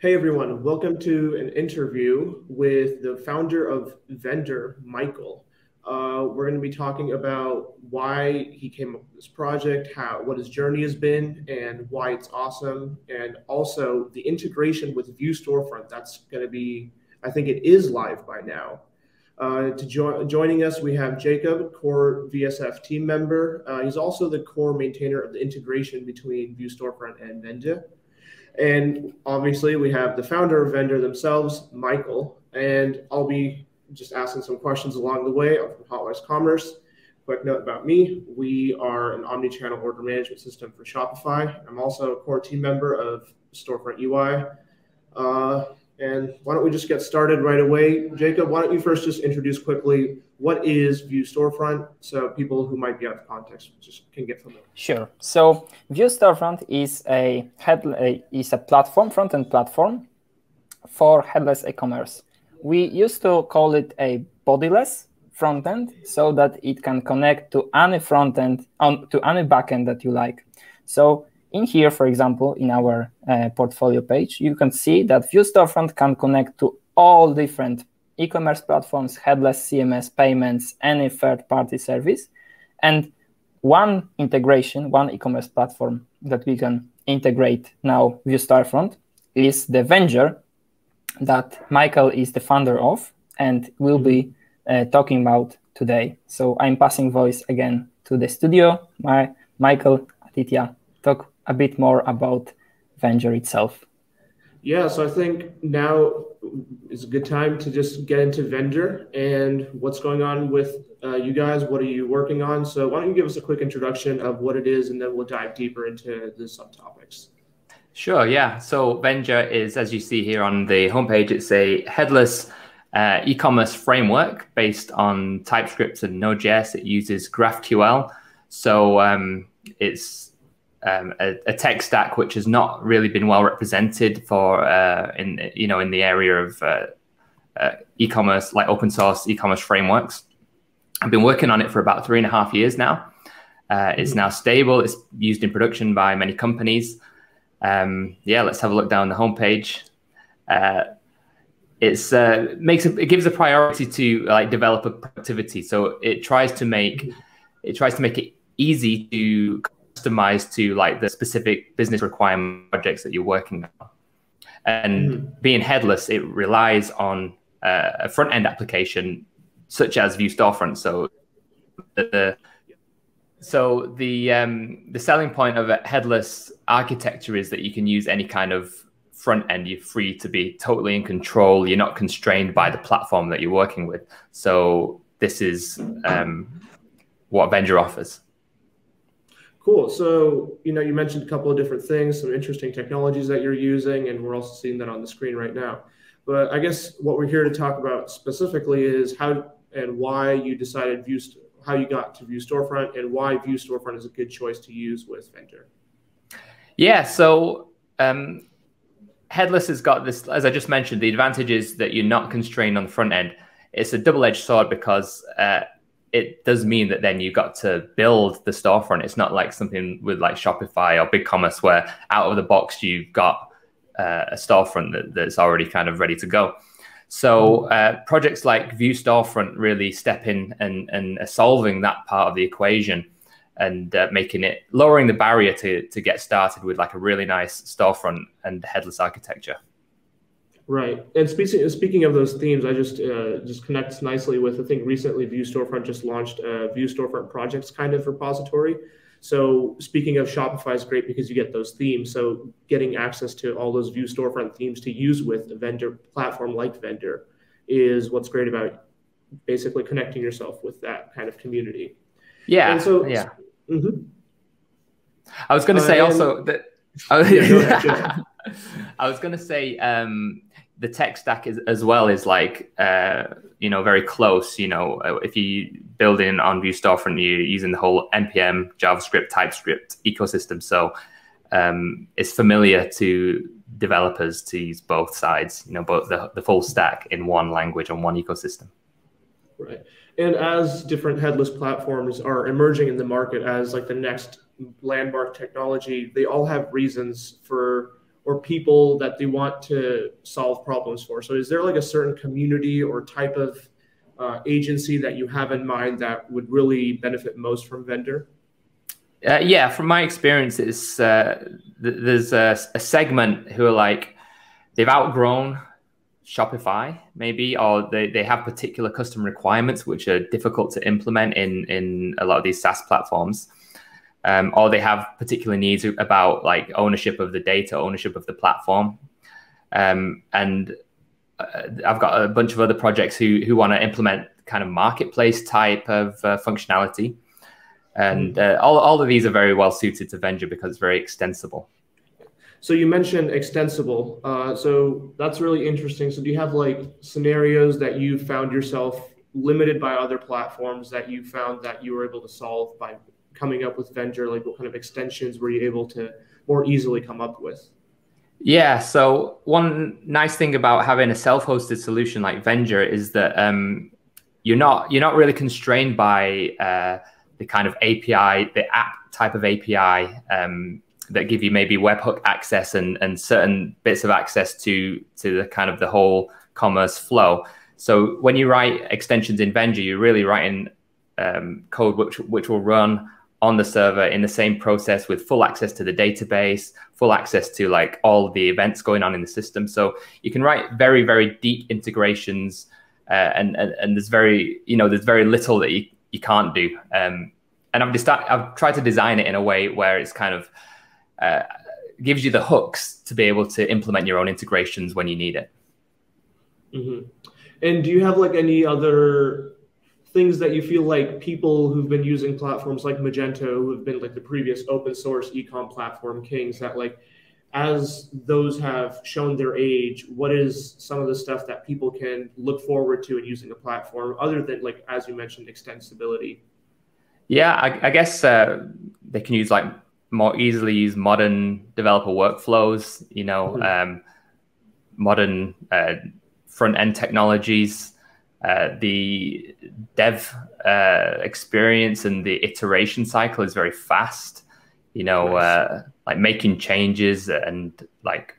Hey everyone, welcome to an interview with the founder of Vendure, Michael. Uh, we're going to be talking about why he came up with this project, how what his journey has been, and why it's awesome, and also the integration with Vue Storefront. That's going to be, I think it is live by now. Uh, to jo- joining us, we have Jakub, core VSF team member. Uh, he's also the core maintainer of the integration between Vue Storefront and Vendure. And obviously, we have the founder of Vendure themselves, Michael. And I'll be just asking some questions along the way. I'm from Hotwise Commerce. Quick note about me we are an omni channel order management system for Shopify. I'm also a core team member of Storefront UI. Uh, and why don't we just get started right away? Jakub, why don't you first just introduce quickly what is Vue Storefront so people who might be out of context just can get familiar? Sure. So Vue Storefront is a head is a platform, front-end platform for headless e-commerce. We used to call it a bodiless front-end so that it can connect to any front-end on to any backend that you like. So in here, for example, in our uh, portfolio page, you can see that Vue Storefront can connect to all different e-commerce platforms, headless CMS payments, any third-party service. And one integration, one e-commerce platform that we can integrate now Vue Storefront is the Vendure that Michael is the founder of and will be uh, talking about today. So I'm passing voice again to the studio. My Michael, Aditya, talk a bit more about Vendure itself. Yeah, so I think now is a good time to just get into Vendure and what's going on with uh, you guys. What are you working on? So why don't you give us a quick introduction of what it is, and then we'll dive deeper into the subtopics. Sure. Yeah. So Vendure is, as you see here on the homepage, it's a headless uh, e-commerce framework based on TypeScript and Node.js. It uses GraphQL. So um, it's um, a, a, tech stack which has not really been well represented for uh, in you know in the area of uh, uh, e-commerce like open source e-commerce frameworks. I've been working on it for about three and a half years now. Uh, it's now stable. It's used in production by many companies. Um, yeah, let's have a look down the homepage. Uh, it's uh, makes a, it gives a priority to like developer productivity. So it tries to make it tries to make it easy to customized to like the specific business requirement projects that you're working on. And mm-hmm. being headless, it relies on uh, a front end application such as Vue Storefront. So the so the um, the selling point of a headless architecture is that you can use any kind of front end. You're free to be totally in control. You're not constrained by the platform that you're working with. So this is um, what Vendure offers. Cool. So, you know, you mentioned a couple of different things, some interesting technologies that you're using, and we're also seeing that on the screen right now. But I guess what we're here to talk about specifically is how and why you decided Vue, how you got to Vue Storefront, and why Vue Storefront is a good choice to use with Vendure. Yeah. So, um, headless has got this, as I just mentioned, the advantage is that you're not constrained on the front end. It's a double-edged sword because uh, it does mean that then you've got to build the storefront. It's not like something with like Shopify or BigCommerce where out of the box you've got uh, a storefront that, that's already kind of ready to go. So uh, projects like Vue Storefront really step in and, and are solving that part of the equation and uh, making it lowering the barrier to, to get started with like a really nice storefront and headless architecture. Right. And speaking speaking of those themes, I just uh, just connects nicely with I think recently Vue Storefront just launched a Vue Storefront projects kind of repository. So speaking of Shopify is great because you get those themes. So getting access to all those Vue Storefront themes to use with a Vendr platform like Vendure is what's great about basically connecting yourself with that kind of community. Yeah. And so yeah. Mm-hmm. I was going to say uh, also that. Oh, yeah, I was going to say um, the tech stack is, as well is like uh, you know very close. You know, uh, if you build in on Vue Storefront, you're using the whole npm JavaScript TypeScript ecosystem, so um, it's familiar to developers to use both sides. You know, both the, the full stack in one language on one ecosystem. Right, and as different headless platforms are emerging in the market as like the next landmark technology, they all have reasons for or people that they want to solve problems for. So is there like a certain community or type of uh, agency that you have in mind that would really benefit most from Vendure? Uh, yeah, from my experience, uh, th- there's a, a, segment who are like they've outgrown Shopify, maybe, or they, they have particular custom requirements which are difficult to implement in in a lot of these SaaS platforms, um, or they have particular needs about like ownership of the data, ownership of the platform, um, and uh, I've got a bunch of other projects who who want to implement kind of marketplace type of uh, functionality and uh, all, all of these are very well suited to Vendure because it's very extensible. So you mentioned extensible. Uh, so that's really interesting. So do you have like scenarios that you found yourself limited by other platforms that you found that you were able to solve by coming up with Vendure? Like what kind of extensions were you able to more easily come up with? Yeah. So one nice thing about having a self-hosted solution like Vendure is that um, you're not you're not really constrained by uh, the kind of API, the app type of API um, that give you maybe webhook access and, and certain bits of access to to the kind of the whole commerce flow. So when you write extensions in Vendure, you're really writing um, code which which will run on the server in the same process with full access to the database, full access to like all the events going on in the system. So you can write very very deep integrations, uh, and, and and there's very you know there's very little that you you can't do. Um, and I've, just, I've tried to design it in a way where it's kind of uh, gives you the hooks to be able to implement your own integrations when you need it. Mm-hmm. And do you have like any other things that you feel like people who've been using platforms like Magento, who have been like the previous open source ecom platform kings, that like as those have shown their age, what is some of the stuff that people can look forward to in using a platform other than like as you mentioned extensibility? Yeah, I, I guess uh, they can use like more easily use modern developer workflows. You know, mm-hmm. um, modern uh, front end technologies. Uh, the dev uh, experience and the iteration cycle is very fast. You know, nice. Uh, like making changes and like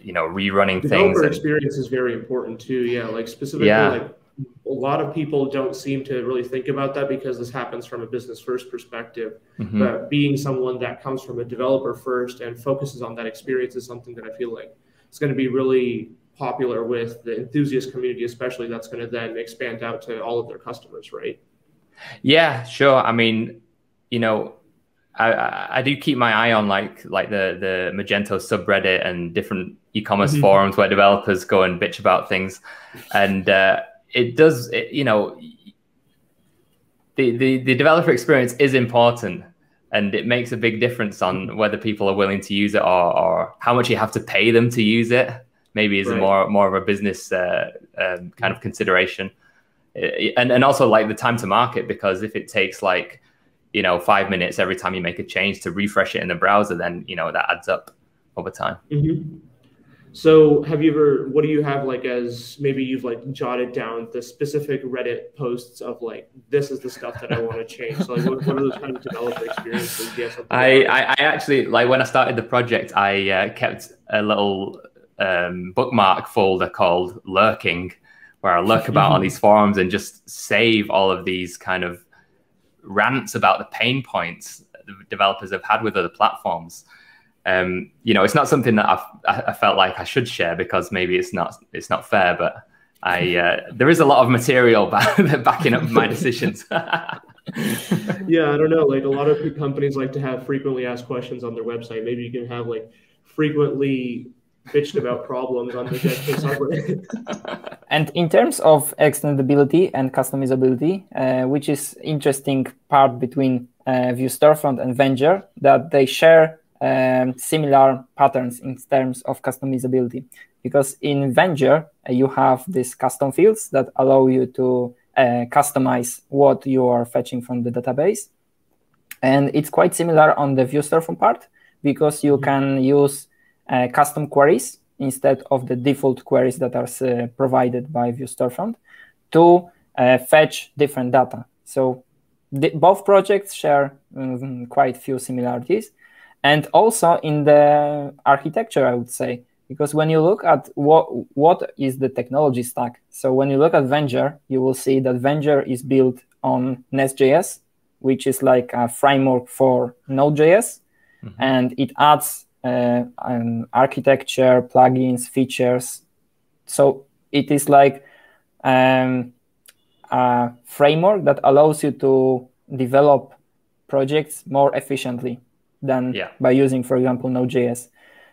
you know rerunning Developer things. experience is very important too. Yeah, like specifically yeah. like a lot of people don't seem to really think about that because this happens from a business first perspective. Mm-hmm. But being someone that comes from a developer first and focuses on that experience is something that I feel like is going to be really popular with the enthusiast community, especially that's going to then expand out to all of their customers, right? Yeah, sure. I mean, you know, I, I do keep my eye on like like the the Magento subreddit and different e-commerce mm-hmm. forums where developers go and bitch about things, and uh, it does it, you know the, the the developer experience is important and it makes a big difference on whether people are willing to use it or, or how much you have to pay them to use it maybe is right. more more of a business uh, um, kind of consideration and and also like the time to market because if it takes like you know five minutes every time you make a change to refresh it in the browser then you know that adds up over time mm-hmm. So have you ever what do you have like as maybe you've like jotted down the specific Reddit posts of like this is the stuff that I want to change. So like what, what are those kind of developer experiences? I, I, I actually like when I started the project I uh, kept a little um, bookmark folder called lurking where I lurk about on these forums and just save all of these kind of rants about the pain points the developers have had with other platforms um, you know, it's not something that I've, I felt like I should share because maybe it's not it's not fair, but I uh, there is a lot of material back, backing up my decisions. yeah, I don't know. Like a lot of companies like to have frequently asked questions on their website. Maybe you can have like frequently bitched about problems on the JetK and in terms of extendability and customizability, uh, which is interesting part between uh, Vue Storefront and Vendure, that they share um, similar patterns in terms of customizability. Because in Vendure, uh, you have these custom fields that allow you to uh, customize what you are fetching from the database. And it's quite similar on the Vue Storefront part because you mm-hmm. can use uh, custom queries instead of the default queries that are uh, provided by Vue Storefront to uh, fetch different data. So both projects share um, quite few similarities. and also in the architecture, I would say, because when you look at what what is the technology stack, so when you look at Vendure, you will see that Vendure is built on Nest.js, which is like a framework for Node.js, mm-hmm. and it adds uh, um, architecture, plugins, features. So it is like um, a framework that allows you to develop projects more efficiently than yeah. by using, for example, Node.js.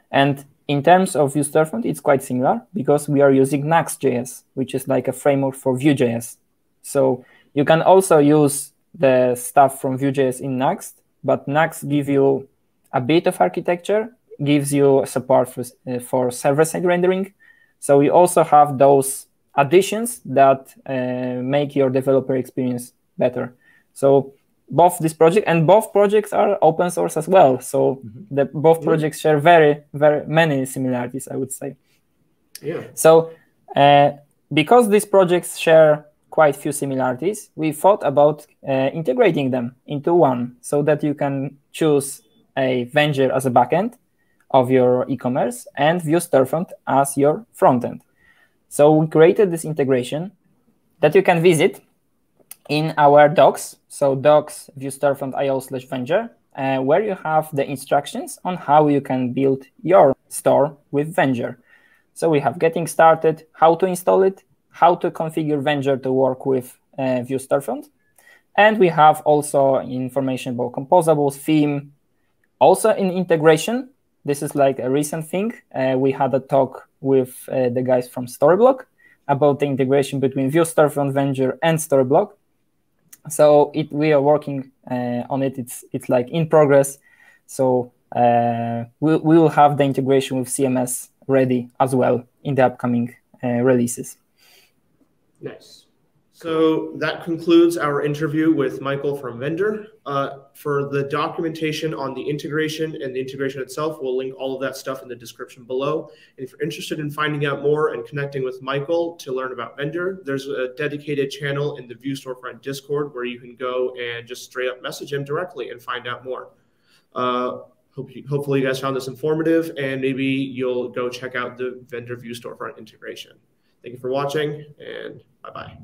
And in terms of Vue storefront, it's quite similar because we are using Nuxt.js, which is like a framework for Vue.js. So you can also use the stuff from Vue.js in Nuxt, but Nuxt gives you a bit of architecture, gives you support for, uh, for server-side rendering. So we also have those additions that uh, make your developer experience better. So both this project and both projects are open source as well. So mm-hmm. the both projects share very very many similarities, I would say. Yeah. So uh, because these projects share quite few similarities, we thought about uh, integrating them into one so that you can choose a Vendure as a backend of your e-commerce and Vue Storefront as your frontend. So we created this integration that you can visit in our docs. So docs Vue Storefront.io slash Vendure, uh, where you have the instructions on how you can build your store with Vendure. So we have getting started, how to install it, how to configure Vendure to work with uh, Vue Storefront. And we have also information about composables, theme, also in integration. This is like a recent thing. Uh, we had a talk with uh, the guys from Storyblok about the integration between Vue Storefront Vendure and Storyblok. So it, we are working uh, on it. It's it's like in progress. So uh, we, we will have the integration with CMS ready as well in the upcoming uh, releases. Nice. So that concludes our interview with Michael from Vendure. Uh, for the documentation on the integration and the integration itself, we'll link all of that stuff in the description below. And if you're interested in finding out more and connecting with Michael to learn about Vendure, there's a dedicated channel in the Vue Storefront Discord where you can go and just straight up message him directly and find out more. Uh, hope you, hopefully you guys found this informative and maybe you'll go check out the Vendure Vue Storefront integration. Thank you for watching and bye-bye.